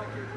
Walker.